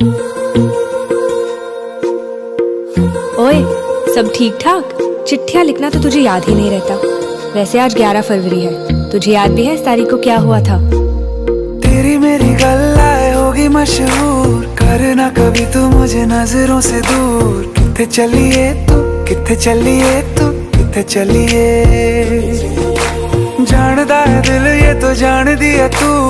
ओए, सब ठीक ठाक चिट्ठियाँ लिखना तो तुझे याद ही नहीं रहता। वैसे आज 11 फरवरी है, तुझे याद भी है इस तारीख को क्या हुआ था? तेरी मेरी गल्लाए होगी मशहूर करना कभी तू मुझे नज़रों से दूर। कितने चलिए तू कितने चलिए तू कितने चलिए? जानदा है दिल ये तो जान दिया तू।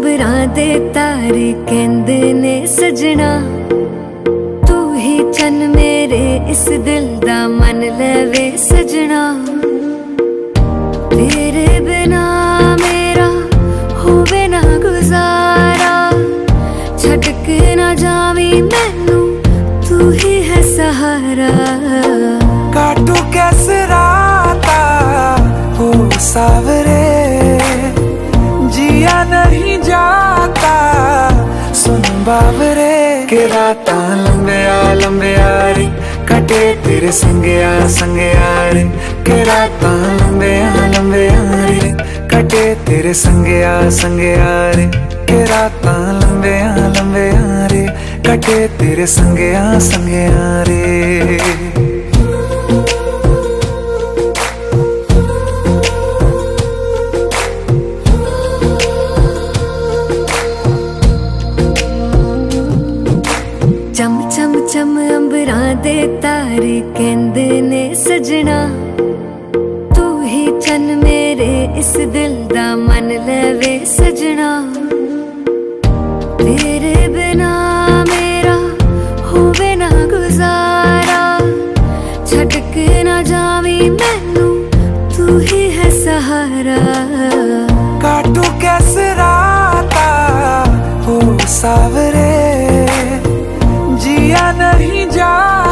ਅੰਬਰਾਂ ਦੇ ਤਾਰੇ ਕਹਿੰਦੇ ਨੇ ਸਜਣਾ। ਤੂੰ ਹੀ ਚੰਨ ਮੇਰੇ ਇਸ ਦਿਲ ਦਾ ਮਨ ਲਵੇ ਸਜਣਾ। ਤੇਰੇ ਬਿਨਾ ਮੇਰਾ ਹੋਵੇ ਨਾ ਗੁਜ਼ਾਰਾ। ਛੱਡ ਕੇ ਨਾ ਜਾਵੀਂ ਮੈਨੂੰ, ਤੂੰ ਹੀ ਹੈ ਸਹਾਰਾ। ਕਾਟੂ ਕੈਸੇ ਹੋ ਸਾਵਰੇ जिया नहीं जाता। सुन बाबरे के रात लंबे आ रे। कटे तेरे संगे आ रे। के रात लंबे आ लंबे आ रे। कटे तेरे संगे आ संगे आ रे। के रात लंबे आ लंबे आ रे। कटे तेरे संगे आ संगे आ रे। ਦੇ ਤਾਰੇ ਕਹਿੰਦੇ ਨੇ ਸਜਣਾ ਤੂੰ ਹੀ ਚੰਨ ਮੇਰੇ ਇਸ ਦਿਲ ਦਾ ਮਨ ਲੈਵੇ ਸਜਣਾ ਤੇਰੇ ਬਿਨਾ ਮੇਰਾ ਹੋਵੇ ਨਾ ਗੁਜ਼ਾਰਾ ਛੱਡ ਕੇ ਨਾ ਜਾਵੀਂ ਮੈਨੂੰ ਤੂੰ ਹੀ ਹੈ ਸਹਾਰਾ काटू कैसे राता हो सावरे जिया नहीं जाता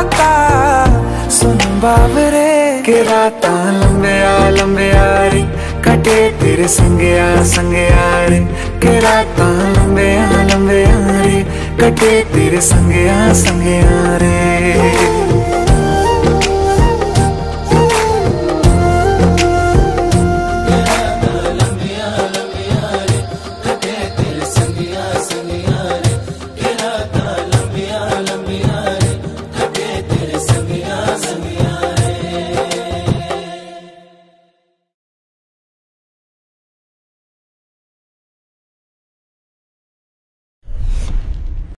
ਬਾਵਰੇ ਕਿ ਰਾਤਾਂ ਲੰਬਿਆ ਲੰਬਿਆ ਰੇ? ਕਟੇ ਤੇਰੇ ਸੰਗਿਆ ਸੰਗਿਆ ਰੇ। ਕਿ ਰਾਤਾਂ ਲੰਬਿਆ ਲੰਬਿਆ ਰੇ? ਕਟੇ ਤੇਰੇ ਸੰਗਿਆ ਸੰਗਿਆ ਰੇ।